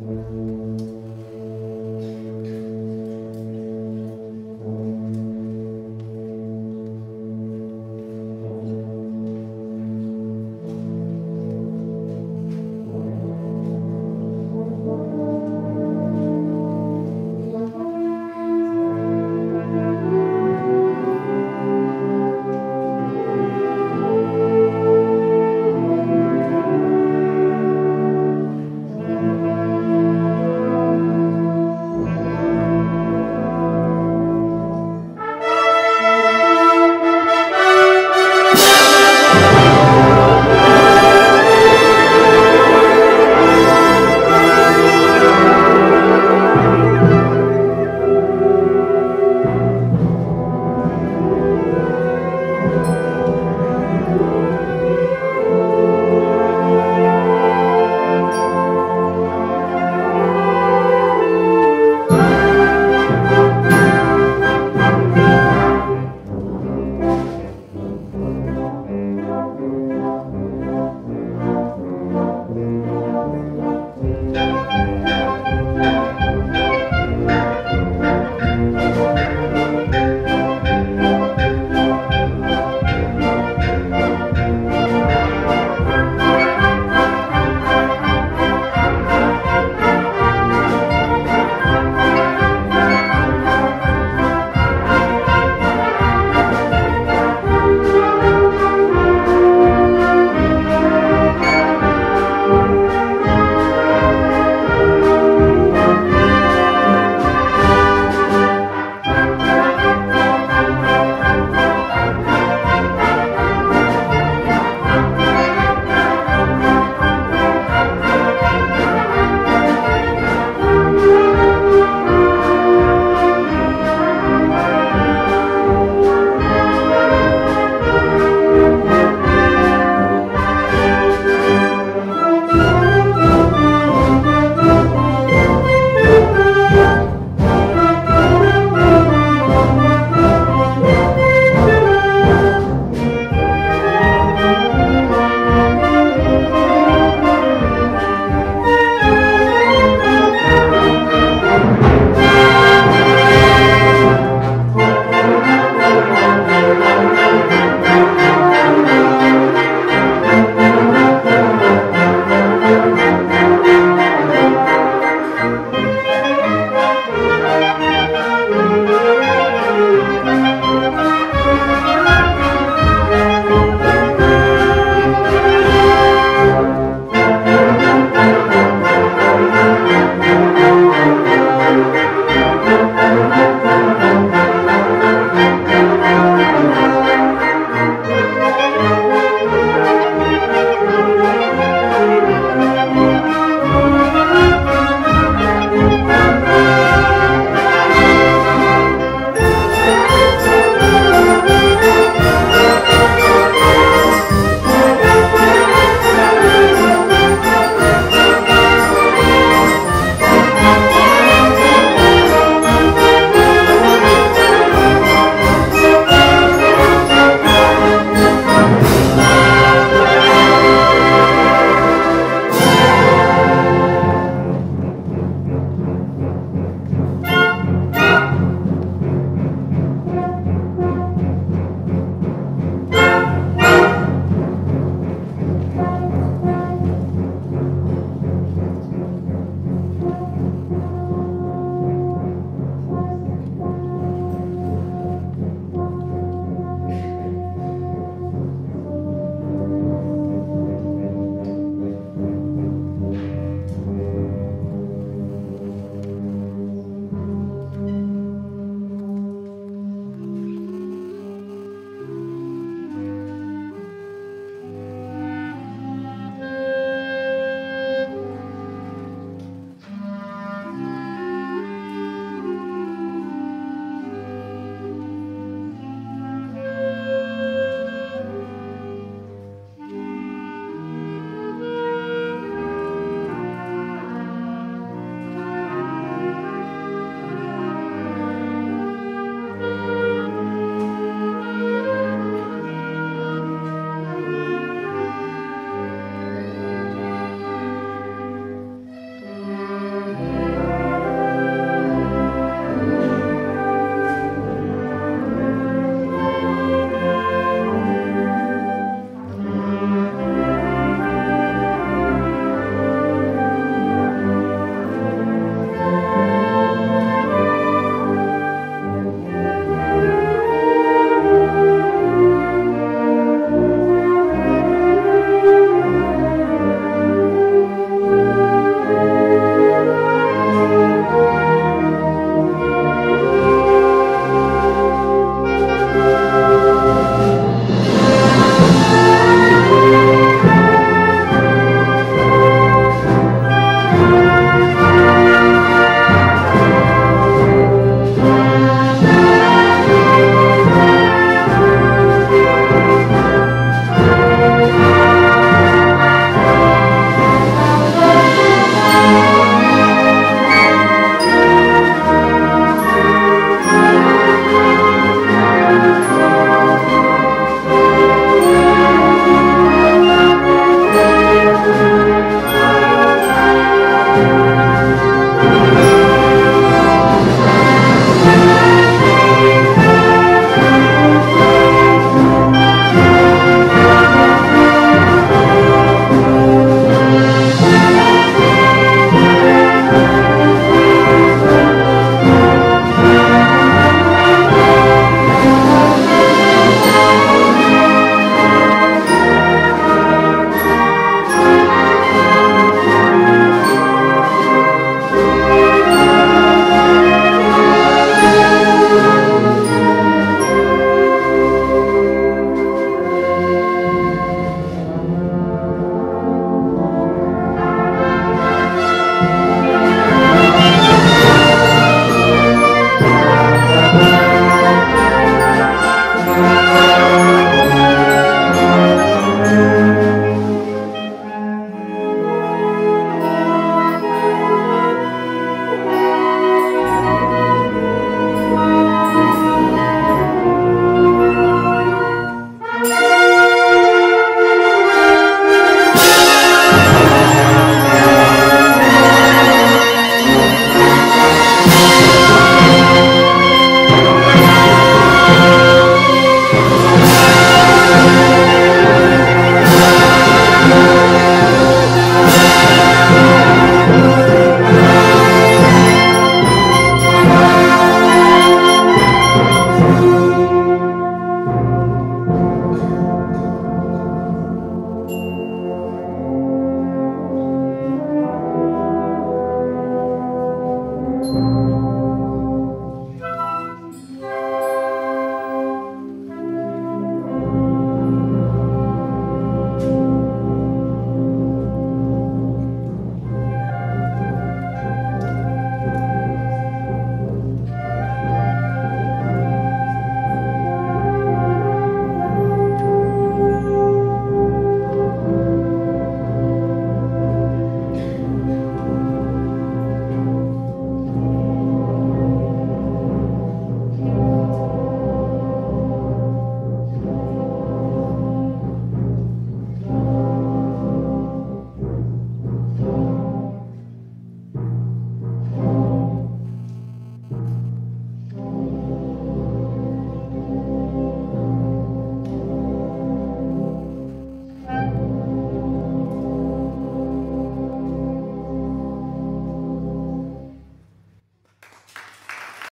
mm you.